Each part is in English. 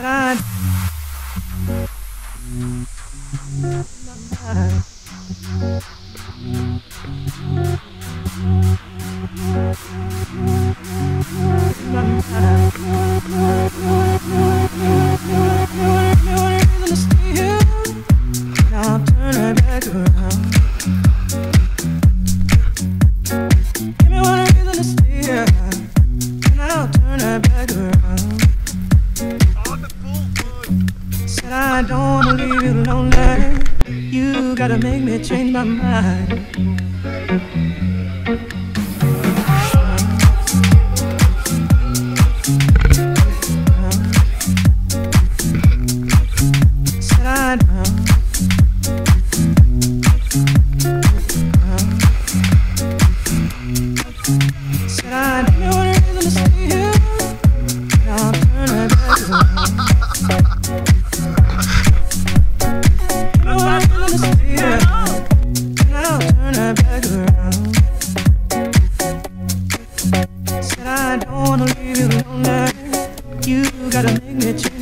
entrar. Mamá. I don't wanna leave you lonely. You gotta make me change my mind.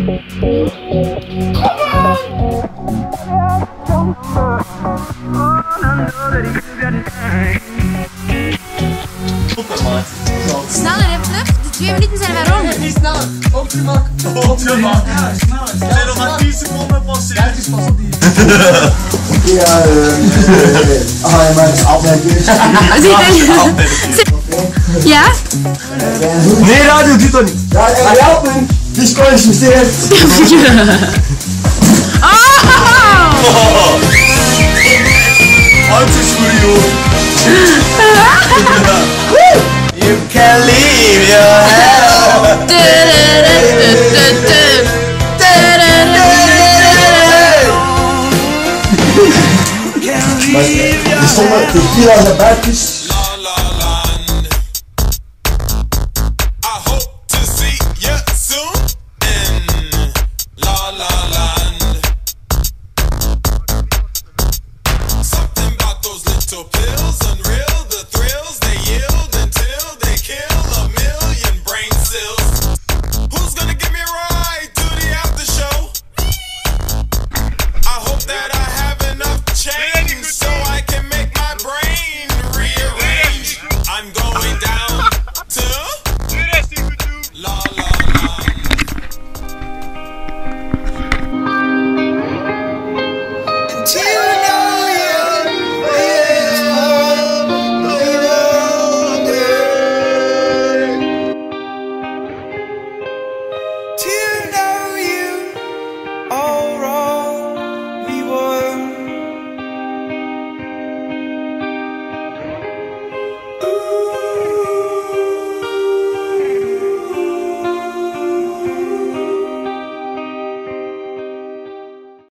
Sneller en vlug, de twee minuten zijn weer om. Niet sneller, op je mak. Op de mak. We zijn nog maar 10 seconden passeerd. Kijk eens pas op die. Ja, eh. eh ah, ja, maar het is altijd weer. Oh, ja? Eh, eh, nee, radio doet dat niet. Ja, helpen. This guy is yes. yeah. oh! 아주 You can leave your hell. Mas eles estão, eles tiram as abates to pill.